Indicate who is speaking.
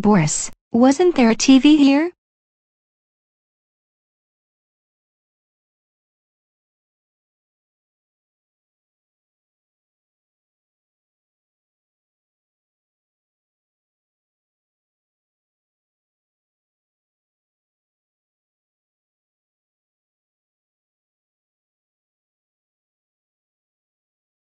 Speaker 1: Boris, wasn't there a TV here?